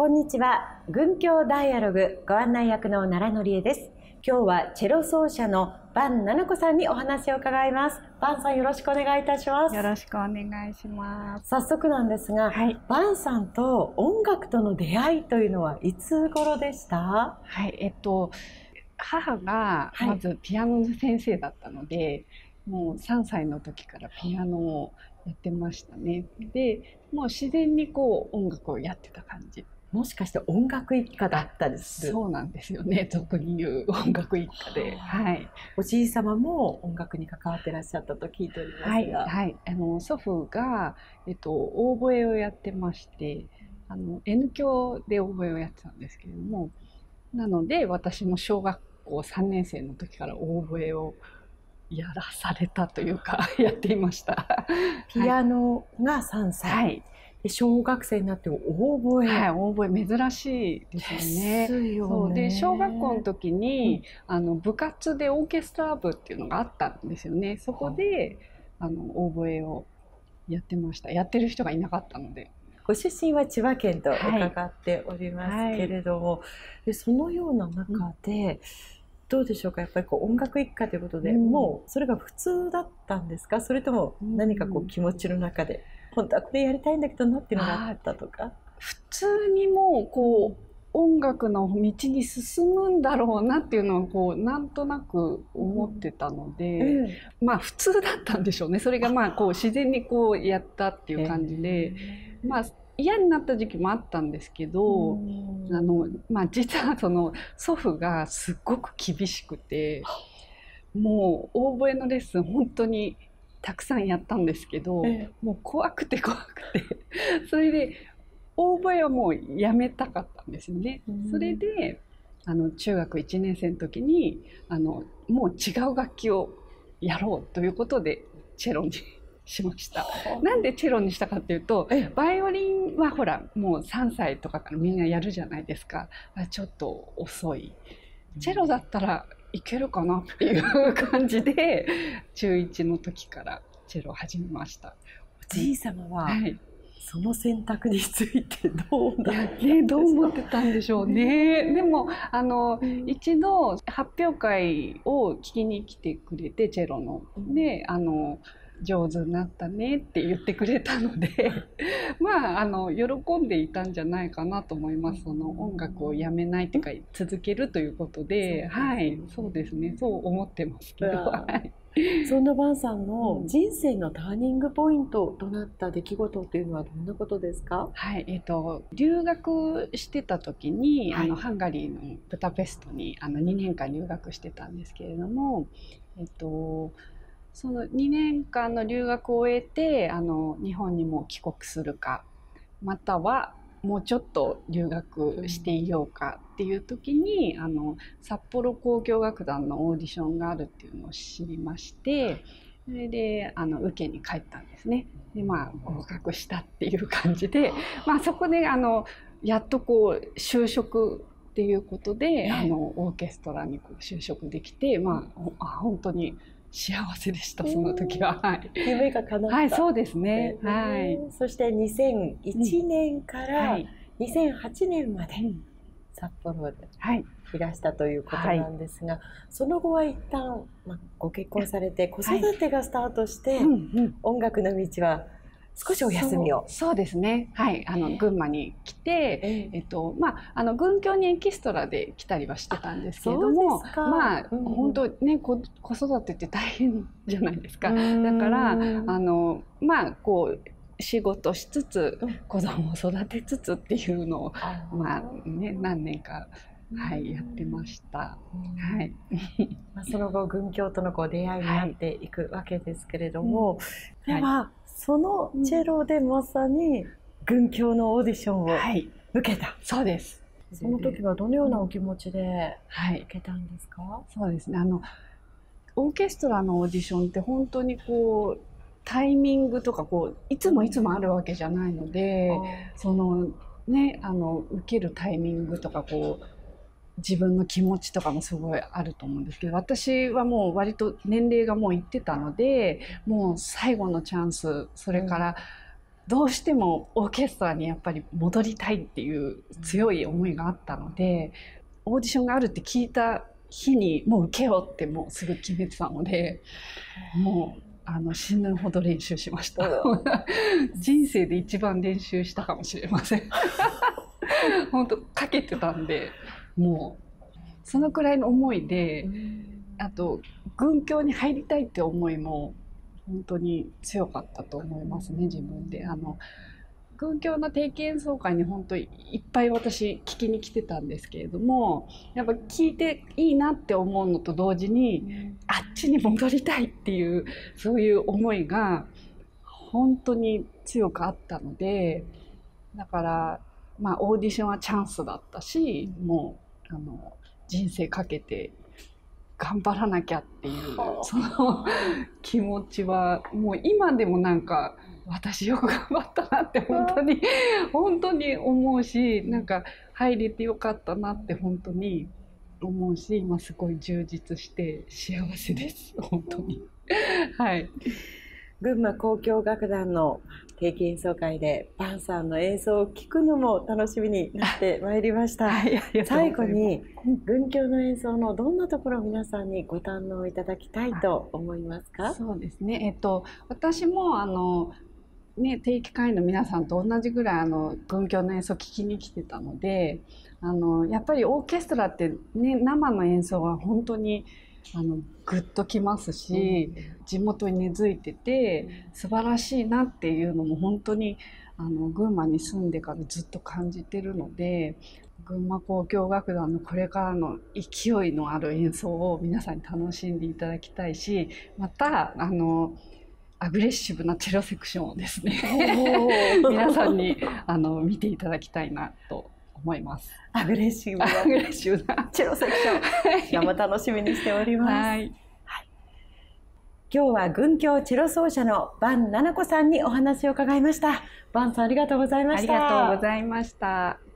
こんにちは。軍教ダイアログご案内役の奈良のりえです。今日はチェロ奏者のバンナナコさんにお話を伺います。バンさんよろしくお願いいたします。よろしくお願いします。早速なんですが、はい。バンさんと音楽との出会いというのはいつ頃でした？はい。えっと、母がはいまずピアノの先生だったので、もう3歳の時からピアノをやってましたね。で、もう自然にこう音楽をやってた感じ。もしかして音楽一家だったりする？そうなんですよね。俗に言う音楽一家で。はい。おじい様も音楽に関わってらっしゃったと聞いておりますが。はい。はい。あの、祖父が、えっと、オーボエをやってまして、あの、N 教でオーボエをやってたんですけれども、なので、私も小学校3年生の時からオーボエをやらされたというか、やっていました。ピアノが3歳、はい。で小学生になってオーボエ。はい。オーボエ珍しいですよね。ですよそうねで小学校の時に、あの部活でオーケストラ部っていうのがあったんですよね。そこであ。のオーボエをやってました。やってる人がいなかったので。ご出身は千葉県とはい。伺っておりますけれども、でそのような中で、どうでしょうか？やっぱりこう音楽一家ということで、うん。もうそれが普通だったんですか？それとも何かこう気持ちの中で、本当はこれやりたいんだけどなっていうのがあったとか。普通にもうこう音楽の道に進むんだろうなっていうのをこうなんとなく思ってたので、えまあ普通だったんでしょうね。それがまあこう自然にこうやったっていう感じで、まあ嫌になった時期もあったんですけど、うん。あのまあ、実はその祖父がすっごく厳しくてもうオーボエのレッスン本当にたくさんやったんですけど、えもう怖くて怖くて。それでオーボエはもうやめたかったんですよね。うん。それであの中学1年生の時にあのもう違う楽器をやろうということでチェロにしました。なんでチェロにしたかっていうとええ。バイオリンはほらもう3歳とかからみんなやるじゃないですか。あちょっと遅い。チェロだったらいけるかなっていう感じで中1の時からチェロを始めました。おじい様ははい。その選択についてどうだねどう思ってたんでしょうね。でもあの一度発表会を聞きに来てくれてチェロの。であの上手になったねって言ってくれたので まああの喜んでいたんじゃないかなと思います。その音楽をやめないっていうか続けるということではい。そうですね。そう思ってます。けど、はい。そんなバンさんのうん。人生のターニングポイントとなった出来事というのはどんなことですか？はい、えっ、と留学してた時に、はい。あのハンガリーのブダペストにあの2年間留学してたんですけれども、えっ、とその2年間の留学を終えてあの日本にも帰国するかまたはもうちょっと留学していようかっていう時に、あの札幌交響楽団のオーディションがあるっていうのを知りましてそれであの受けに帰ったんですね。でまあ合格したっていう感じで、まあ、そこであのやっとこう就職っていうことで、あのオーケストラにこう就職できて、まあ、あ本当に幸せでしたその時は。はい、夢が叶った、はい、そうですね。えーはい。そして2001年からはい。2008年までうん札幌ではい。いらしたということなんですが、その後は一旦、まあ、ご結婚されて子育てがスタートして、音楽の道は少しお休みを。そうですね。はい。あの、群馬に来て、ええっと、まあ、あの、軍協にエキストラで来たりはしてたんですけれどもまあ、うん本当ね、子子育てって大変じゃないですか。だだから、あのの、まあ、こう、仕事しつつうん、子供を育てつつっていうのを、まああね、何年か、はい、やってました。ははい。まあ、その後軍協とのこう出会いになっていくわけですけれども、うんでは、そのチェロでまさに軍協のオーディションをはい。受けた、そうです。その時はどのようなお気持ちではい。受けたんですか、そうですね。あの、オーケストラのオーディションって本当にこう、タイミングとかこう、いつもいつもあるわけじゃないので、そのね、あの、受けるタイミングとかこう、自分の気持ちとかもすごいあると思うんですけど、私はもう割と年齢がもういってたので、もう最後のチャンス、それからどうしてもオーケストラにやっぱり戻りたいっていう強い思いがあったのでオーディションがあるって聞いた日にもう受けようってもうすぐ決めてたのでもうあの死ぬほど練習しました。人生で一番練習したかもしれません。本当かけてたんでもうそのくらいの思いであと軍教に入りたいって思いも本当に強かったと思いますね自分で。あの軍教の定期演奏会に本当いっぱい私聞きに来てたんですけれどもやっぱ聞いていいなって思うのと同時にあっちに戻りたいっていうそういう思いが本当に強くあったのでだからまあオーディションはチャンスだったしもうあの人生かけて頑張らなきゃっていうその気持ちはもう今でもなんか私よく頑張ったなって本当に本当に思うしなんか入れてよかったなって本当に思うし今すごい充実して幸せです。本当に。はい群馬交響楽団の定期演奏会でパンさんの演奏を聴くのも楽しみになってまいりました、はい、最後に群響の演奏のどんなところを皆さんにご堪能いただきたいと思いますか？そうですね。えっと私もあのね、定期会員の皆さんと同じぐらいあの群響の演奏を聴きに来てたのであのやっぱりオーケストラって、ね、生の演奏は本当にあのグッときますし、うん、地元に根付いてて素晴らしいなっていうのも本当にあの群馬に住んでからずっと感じてるので群馬交響楽団のこれからの勢いのある演奏を皆さんに楽しんでいただきたいしまたあのアグレッシブなチェロセクションをですね 皆さんにあの見ていただきたいなと思います。アグレッシブなアグレッシブなチェロセクション。いやも楽しみにしております。はい。今日は軍教チェロ奏者のバンナナコさんにお話を伺いました。バンさんありがとうございました。ありがとうございました。